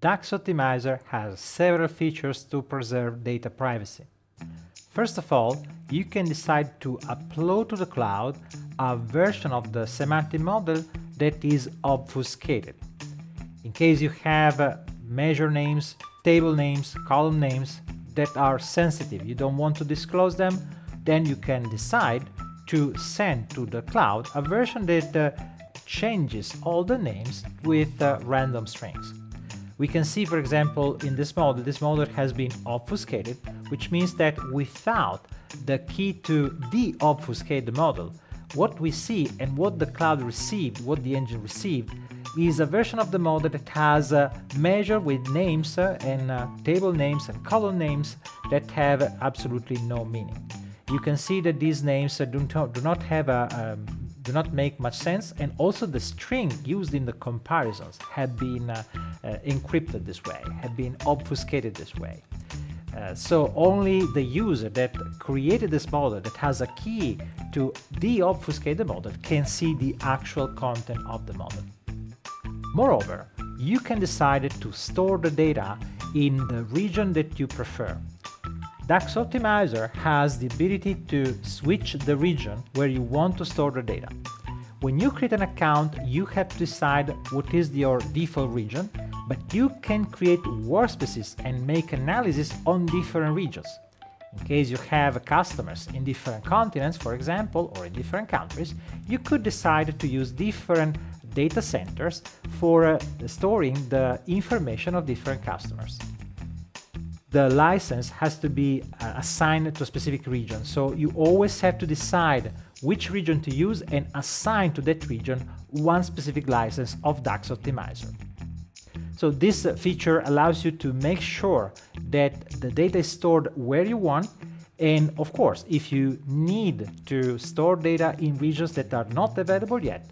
DAX Optimizer has several features to preserve data privacy. First of all, you can decide to upload to the cloud a version of the semantic model that is obfuscated. In case you have uh, measure names, table names, column names that are sensitive, you don't want to disclose them, then you can decide to send to the cloud a version that uh, changes all the names with uh, random strings. We can see, for example, in this model, this model has been obfuscated, which means that without the key to de-obfuscate the model, what we see and what the cloud received, what the engine received, is a version of the model that has a measure with names uh, and uh, table names and column names that have absolutely no meaning. You can see that these names uh, do, not, have a, um, do not make much sense and also the string used in the comparisons have been uh, uh, encrypted this way, have been obfuscated this way. Uh, so only the user that created this model that has a key to de-obfuscate the model can see the actual content of the model. Moreover, you can decide to store the data in the region that you prefer. DAX Optimizer has the ability to switch the region where you want to store the data. When you create an account, you have to decide what is your default region, but you can create workspaces and make analysis on different regions. In case you have customers in different continents, for example, or in different countries, you could decide to use different data centers for uh, storing the information of different customers. The license has to be uh, assigned to a specific region, so you always have to decide which region to use and assign to that region one specific license of DAX Optimizer. So this feature allows you to make sure that the data is stored where you want and of course, if you need to store data in regions that are not available yet,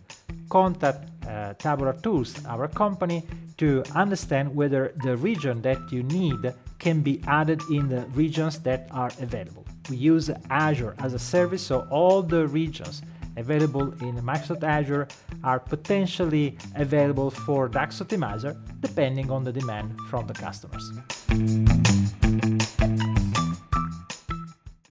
contact uh, Tabular Tools, our company, to understand whether the region that you need can be added in the regions that are available. We use Azure as a service, so all the regions available in Microsoft Azure are potentially available for DAX Optimizer depending on the demand from the customers.